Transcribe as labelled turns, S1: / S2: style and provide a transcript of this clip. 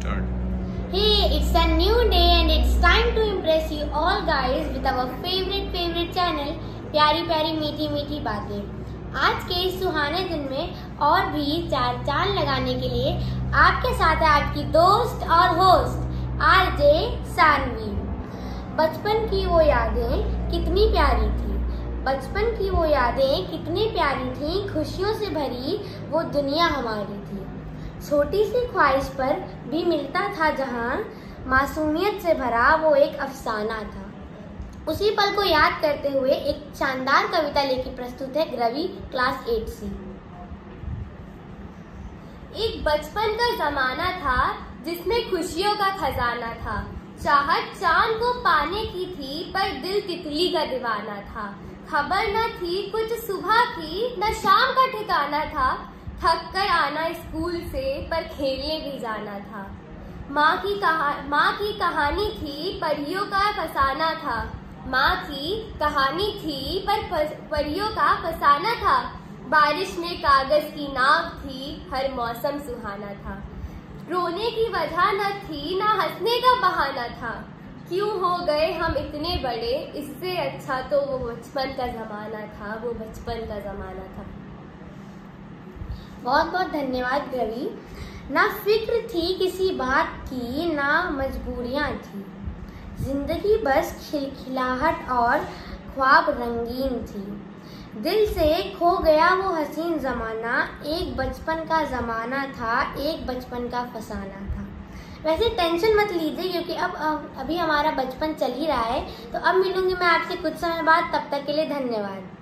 S1: start.
S2: Hey, it's a new day and it's time to impress you all guys with our favorite favorite channel प्यारी प्यारी मीठी मीठी बातें आज के इस सुहाने दिन में और भी चार चाँद लगाने के लिए आपके साथ है आपकी दोस्त और होस्ट आरजे सानवी। बचपन की वो यादें कितनी प्यारी थी। बचपन की वो यादें कितनी प्यारी थी खुशियों से भरी वो दुनिया हमारी थी। छोटी सी ख्वाहिश पर भी मिलता था जहाँ मासूमियत से भरा वो एक अफसाना था। उसी पल को याद करते हुए एक शानदार कविता लेकर प्रस्तुत है रवि क्लास एट सी।
S3: एक बचपन का जमाना था जिसमें खुशियों का खजाना था। चाहत चाँद को पाने की थी, पर दिल तितली का दीवाना था। खबर न थी, कुछ सुबह की, न शाम का ठिकाना था। थक कर आना स्कूल से, पर खेलने भी जाना था। माँ की कहा, माँ की कहानी थी, परियों का फसाना था। माँ की कहानी थी, पर परियों का फसाना था। बारिश में कागज़ की नाव थी, हर मौसम सुहाना था। रोने की वजह न थी, न हंसने का बहाना था। क्यों हो गए हम इतने बड़े, इससे अच्छा तो वो बचपन का जमाना था, वो बचपन का जमाना था।
S2: बहुत बहुत धन्यवाद रवि ना फ़िक्र थी किसी बात की, ना मजबूरियाँ थी। ज़िंदगी बस खिलखिलाहट और ख्वाब रंगीन थी। दिल से खो गया वो हसीन ज़माना, एक बचपन का ज़माना था, एक बचपन का फसाना था। वैसे टेंशन मत लीजिए, क्योंकि अब, अभी हमारा बचपन चल ही रहा है। तो अब मिलूँगी मैं आपसे कुछ समय बाद, तब तक के लिए धन्यवाद।